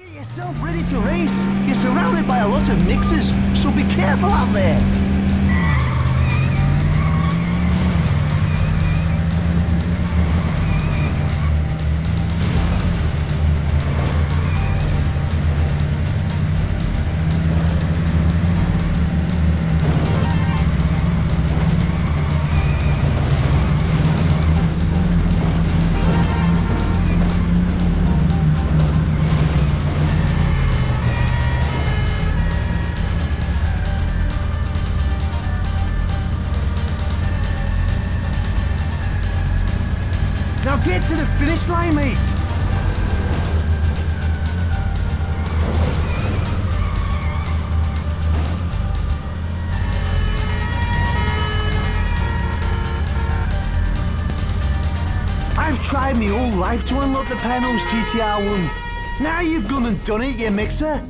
Get yourself ready to race. You're surrounded by a lot of mixers, so be careful out there. Get to the finish line, mate. I've tried my whole life to unlock the Panoz, GTR 1. Now you've gone and done it, you mixer.